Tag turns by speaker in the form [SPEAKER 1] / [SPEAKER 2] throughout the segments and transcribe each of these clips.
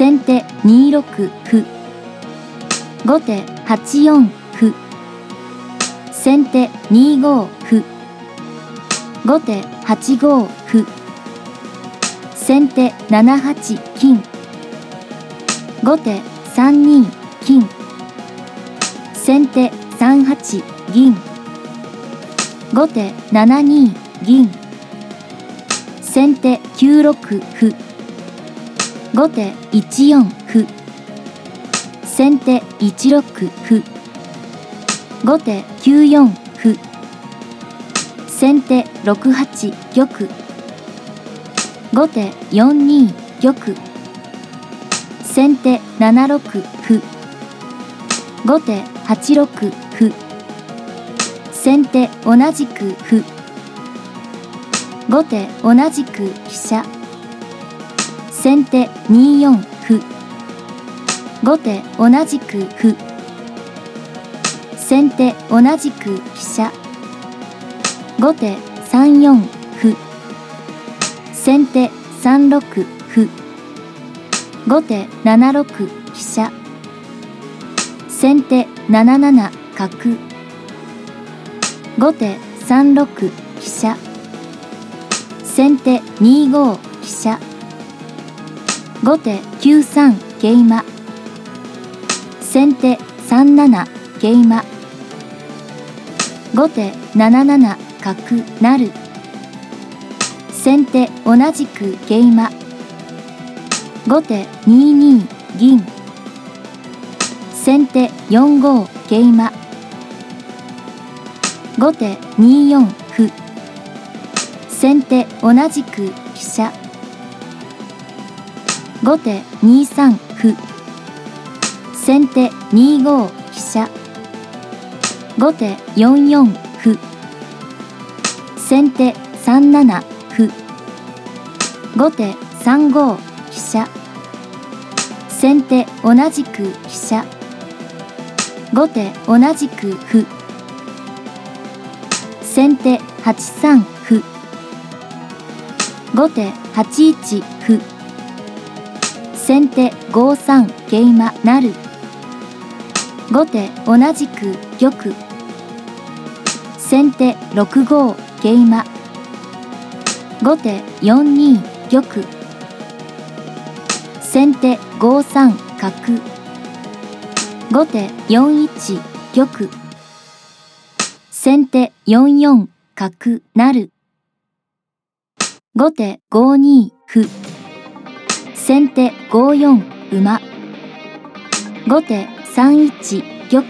[SPEAKER 1] 先手2六歩。後手8四歩。先手2五歩。後手8五歩。先手7八金。後手3二金。先手3八銀。後手7二銀。先手9六歩。後手1四歩先手1六歩後手9四歩先手6八玉後手4二玉先手7六歩後手8六歩先手同じく歩後手同じく飛車。先手2四歩。後手同じく歩。先手同じく飛車。後手3四歩。先手3六歩。後手7六飛車。先手7七角。後手3六飛車。先手2五飛車。後手9三桂馬先手3七桂馬後手7七角成。先手同じく桂馬後手2二銀。先手4五桂馬後手2四歩。先手同じく飛車。後手2三歩。先手2五飛車後手4四歩。先手3七歩。後手3五飛車先手同じく飛車後手同じく歩。先手8三歩。後手8一歩。先手5三桂馬成後手同じく玉。先手6五桂馬。後手4二玉。先手5三角。後手4一玉。先手4四角成後手5二歩先手5四馬。後手3一玉。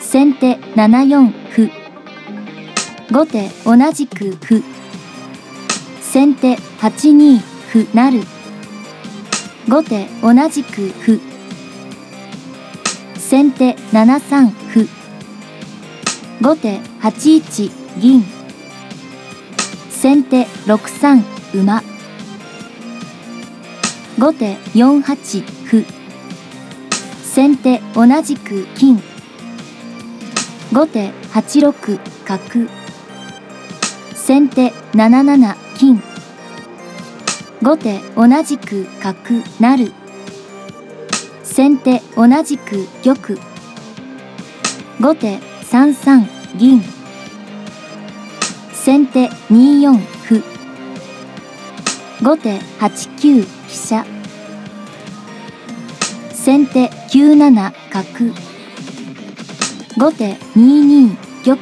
[SPEAKER 1] 先手7四歩。後手同じく歩。先手8二歩成。後手同じく歩。先手7三歩。後手8一銀。先手6三馬。後手4八歩。先手同じく金。後手8六角。先手7七金。後手同じく角成。先手同じく玉。後手3三銀。先手2四歩。後手8九。飛車先手9七角後手2二玉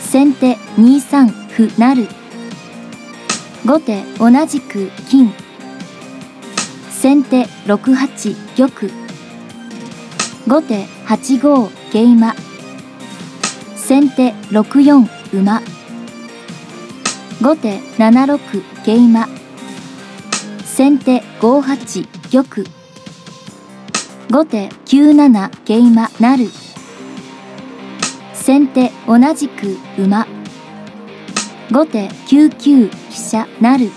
[SPEAKER 1] 先手2三歩成後手同じく金先手6八玉後手8五桂馬先手6四馬後手7六桂馬先手5八玉。後手9七桂馬成。先手同じく馬。後手9九飛車成。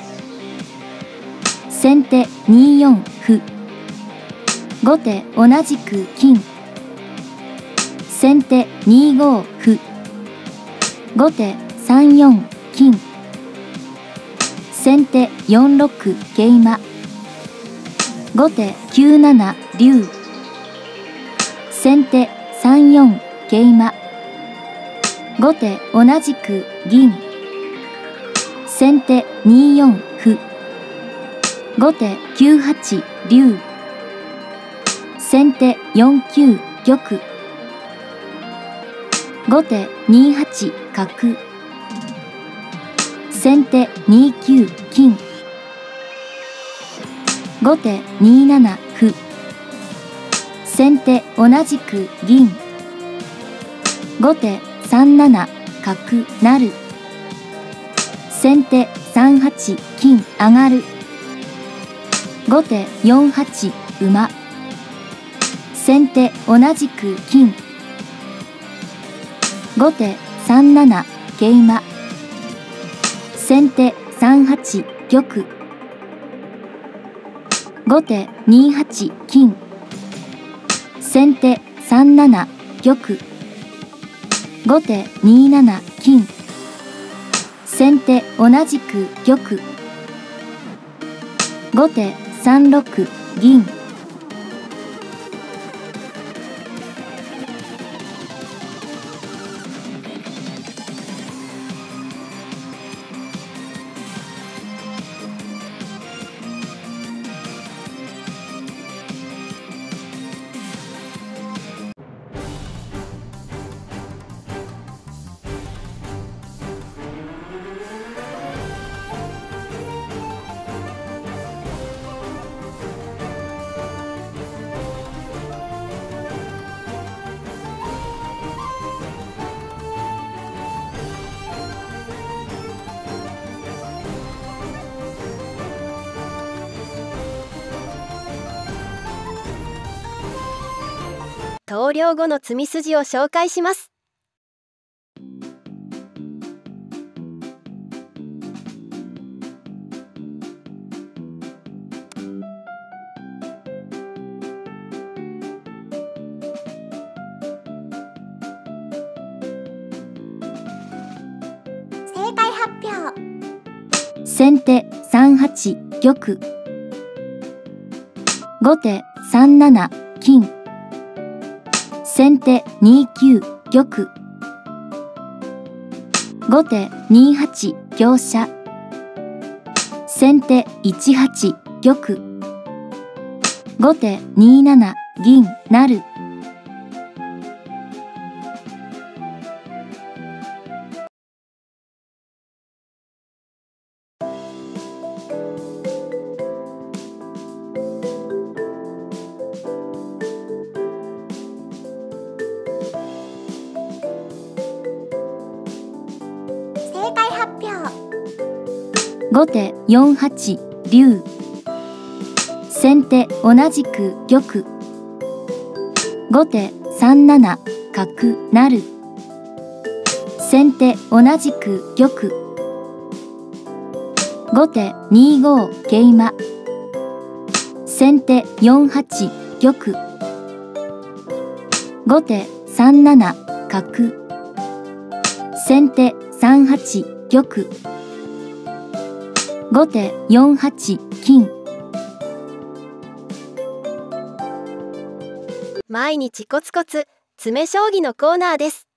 [SPEAKER 1] 先手2四歩。後手同じく金。先手2五歩。後手3四金。先手4六桂馬。後手9七竜。先手3四桂馬。後手同じく銀。先手2四歩。後手9八竜。先手4九玉。後手2八角。先手2九金後手2七歩先手同じく銀後手3七角成先手3八金上がる後手4八馬先手同じく金後手3七桂馬先手3八玉。後手2八金。先手3七玉。後手2七金。先手同じく玉。後手3六銀。
[SPEAKER 2] 投了後の詰み筋を紹介します。
[SPEAKER 3] 正解発表。
[SPEAKER 1] 先手3八玉。後手3七金。先手2九玉。後手2八香車。先手1八玉。後手2七銀成。後手4八竜。先手同じく玉。後手3七角成。先手同じく玉。後手2五桂馬。先手4八玉。後手3七角。先手3八玉。後手4八金。
[SPEAKER 2] 毎日コツコツ詰将棋のコーナーです。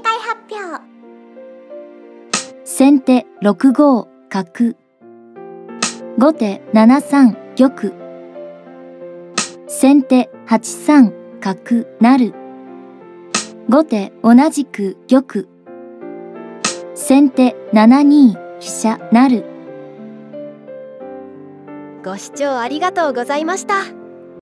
[SPEAKER 3] 正解発表。
[SPEAKER 1] 先手6五角後手7三玉。先手8三角成後手同じく玉。先手7二飛車成
[SPEAKER 2] ご視聴ありがとうございました。